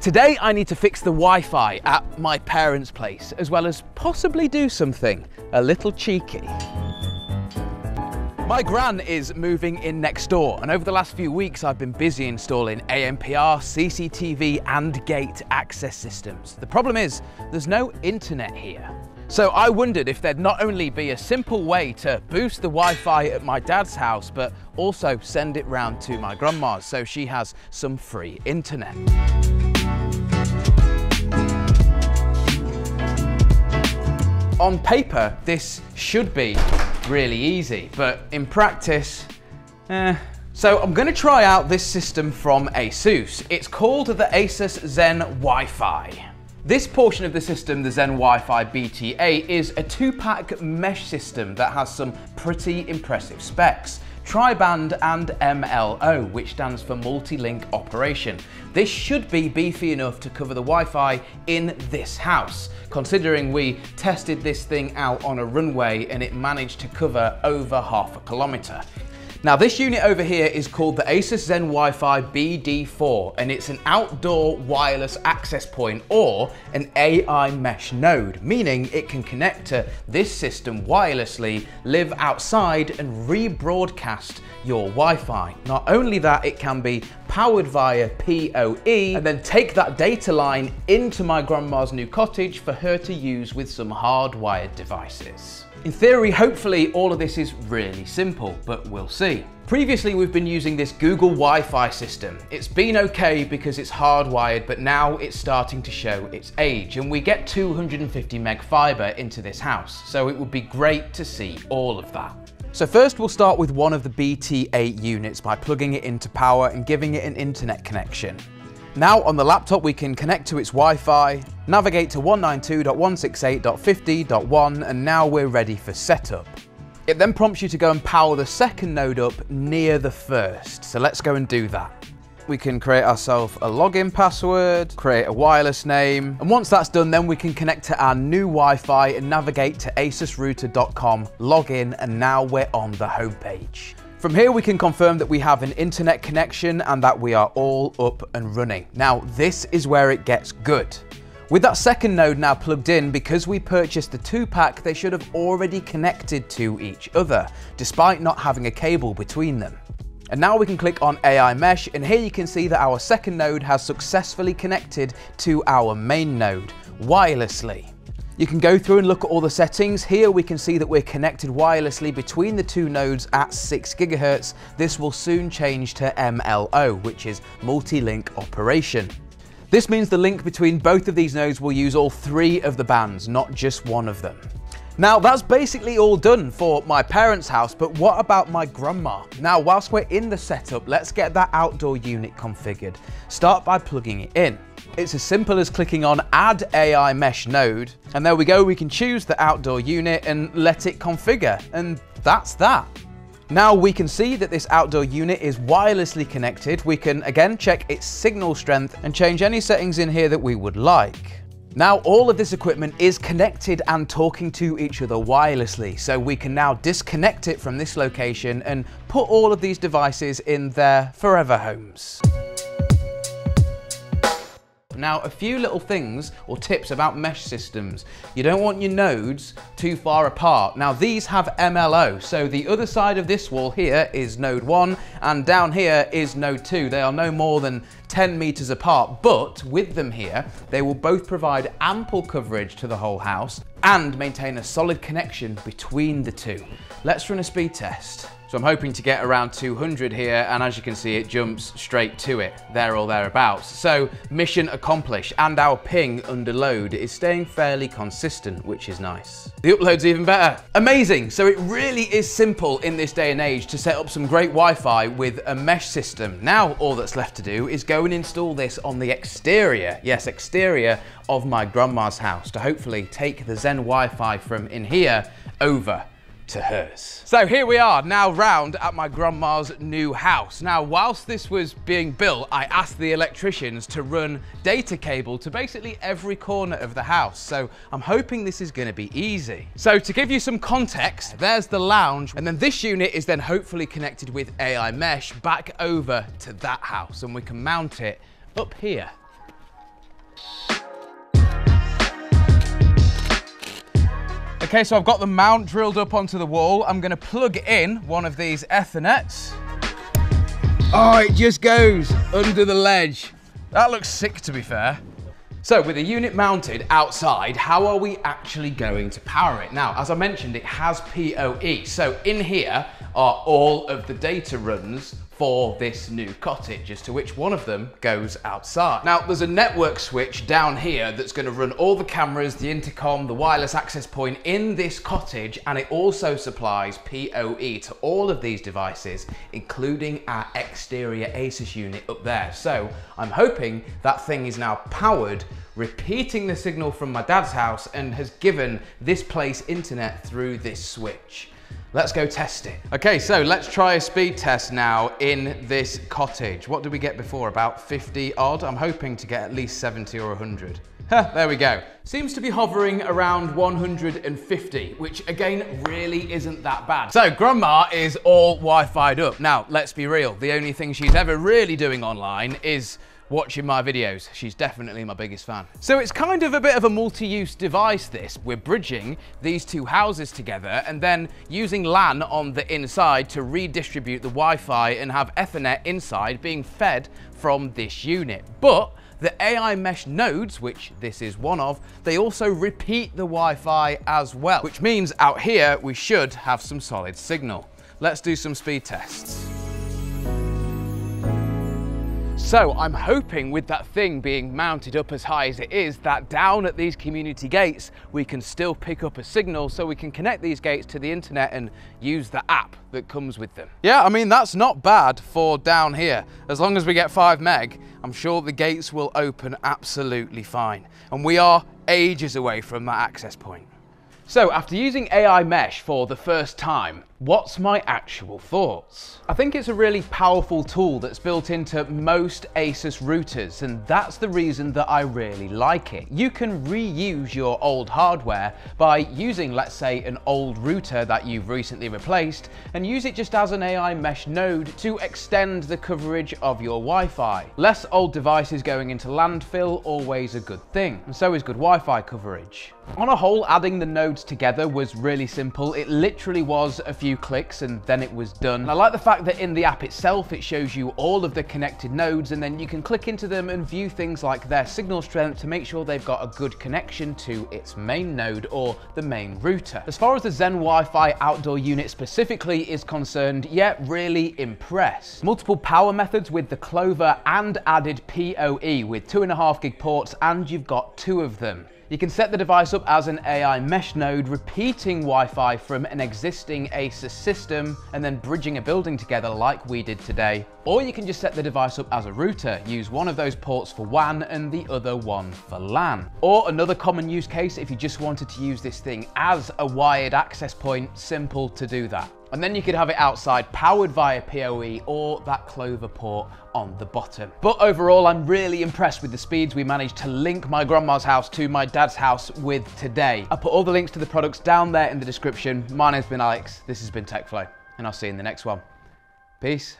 Today I need to fix the Wi-Fi at my parents' place, as well as possibly do something a little cheeky. My gran is moving in next door, and over the last few weeks I've been busy installing ANPR, CCTV and gate access systems. The problem is, there's no internet here. So I wondered if there'd not only be a simple way to boost the Wi-Fi at my dad's house, but also send it round to my grandma's so she has some free internet. On paper, this should be really easy, but in practice, eh. So I'm gonna try out this system from ASUS. It's called the Asus Zen Wi-Fi. This portion of the system, the Zen Wi-Fi BT8, is a two-pack mesh system that has some pretty impressive specs. Tri-band and MLO, which stands for multi-link operation. This should be beefy enough to cover the Wi-Fi in this house, considering we tested this thing out on a runway and it managed to cover over half a kilometre. Now this unit over here is called the Asus Zen Wi-Fi BD4 and it's an outdoor wireless access point or an AI mesh node, meaning it can connect to this system wirelessly, live outside and rebroadcast your Wi-Fi. Not only that, it can be powered via PoE and then take that data line into my grandma's new cottage for her to use with some hardwired devices. In theory, hopefully all of this is really simple, but we'll see. Previously, we've been using this Google Wi-Fi system. It's been okay because it's hardwired, but now it's starting to show its age, and we get 250 meg fiber into this house, so it would be great to see all of that. So first we'll start with one of the BT8 units by plugging it into power and giving it an internet connection. Now on the laptop we can connect to its Wi-Fi, navigate to 192.168.50.1 and now we're ready for setup. It then prompts you to go and power the second node up near the first, so let's go and do that. We can create ourselves a login password, create a wireless name, and once that's done then we can connect to our new Wi-Fi and navigate to asusrouter.com, log in and now we're on the homepage. From here we can confirm that we have an internet connection and that we are all up and running. Now this is where it gets good. With that second node now plugged in, because we purchased the two pack, they should have already connected to each other, despite not having a cable between them. And now we can click on AI Mesh, and here you can see that our second node has successfully connected to our main node, wirelessly. You can go through and look at all the settings. Here we can see that we're connected wirelessly between the two nodes at 6 gigahertz. This will soon change to MLO, which is multi-link operation. This means the link between both of these nodes will use all three of the bands, not just one of them. Now that's basically all done for my parents' house, but what about my grandma? Now whilst we're in the setup, let's get that outdoor unit configured. Start by plugging it in. It's as simple as clicking on Add AI Mesh Node, and there we go, we can choose the outdoor unit and let it configure, and that's that. Now we can see that this outdoor unit is wirelessly connected. We can again check its signal strength and change any settings in here that we would like. Now all of this equipment is connected and talking to each other wirelessly, so we can now disconnect it from this location and put all of these devices in their forever homes. Now, a few little things or tips about mesh systems. You don't want your nodes too far apart. Now, these have MLO, so the other side of this wall here is node 1, and down here is node 2. They are no more than 10 meters apart, but with them here, they will both provide ample coverage to the whole house and maintain a solid connection between the two. Let's run a speed test. So I'm hoping to get around 200 here, and as you can see, it jumps straight to it, there or thereabouts. So mission accomplished, and our ping under load is staying fairly consistent, which is nice. The upload's even better. Amazing, so it really is simple in this day and age to set up some great Wi-Fi with a mesh system. Now all that's left to do is go and install this on the exterior, yes, exterior of my grandma's house to hopefully take the Zen Wi-Fi from in here over to hers. So here we are now round at my grandma's new house. Now, whilst this was being built, I asked the electricians to run data cable to basically every corner of the house. So I'm hoping this is gonna be easy. So to give you some context, there's the lounge, and then this unit is then hopefully connected with AI mesh back over to that house, and we can mount it up here Okay, so I've got the mount drilled up onto the wall. I'm gonna plug in one of these Ethernets. Oh, it just goes under the ledge. That looks sick to be fair. So with the unit mounted outside, how are we actually going to power it? Now, as I mentioned, it has PoE. So in here are all of the data runs for this new cottage, as to which one of them goes outside. Now, there's a network switch down here that's gonna run all the cameras, the intercom, the wireless access point in this cottage, and it also supplies PoE to all of these devices, including our exterior ASUS unit up there. So I'm hoping that thing is now powered repeating the signal from my dad's house and has given this place internet through this switch. Let's go test it. Okay, so let's try a speed test now in this cottage. What did we get before? About 50 odd? I'm hoping to get at least 70 or 100. Huh, there we go. Seems to be hovering around 150, which again, really isn't that bad. So grandma is all Wi-Fi'd up. Now, let's be real. The only thing she's ever really doing online is watching my videos. She's definitely my biggest fan. So it's kind of a bit of a multi-use device this. We're bridging these two houses together and then using LAN on the inside to redistribute the Wi-Fi and have Ethernet inside being fed from this unit. But the AI mesh nodes, which this is one of, they also repeat the Wi-Fi as well, which means out here we should have some solid signal. Let's do some speed tests. So I'm hoping with that thing being mounted up as high as it is, that down at these community gates, we can still pick up a signal so we can connect these gates to the internet and use the app that comes with them. Yeah, I mean, that's not bad for down here. As long as we get five meg, I'm sure the gates will open absolutely fine. And we are ages away from that access point. So after using AI Mesh for the first time, what's my actual thoughts? I think it's a really powerful tool that's built into most ASUS routers and that's the reason that I really like it. You can reuse your old hardware by using let's say an old router that you've recently replaced and use it just as an AI Mesh node to extend the coverage of your Wi-Fi. Less old devices going into landfill, always a good thing, and so is good Wi-Fi coverage. On a whole, adding the nodes together was really simple. It literally was a few clicks and then it was done. And I like the fact that in the app itself, it shows you all of the connected nodes and then you can click into them and view things like their signal strength to make sure they've got a good connection to its main node or the main router. As far as the Zen Wi-Fi outdoor unit specifically is concerned, yeah, really impressed. Multiple power methods with the Clover and added PoE with two and a half gig ports and you've got two of them. You can set the device up as an AI mesh node, repeating Wi-Fi from an existing ASUS system and then bridging a building together like we did today. Or you can just set the device up as a router, use one of those ports for WAN and the other one for LAN. Or another common use case if you just wanted to use this thing as a wired access point, simple to do that. And then you could have it outside powered via PoE or that Clover port on the bottom. But overall, I'm really impressed with the speeds we managed to link my grandma's house to my dad's house with today. I'll put all the links to the products down there in the description. My name's been Alex, this has been TechFlow, and I'll see you in the next one. Peace.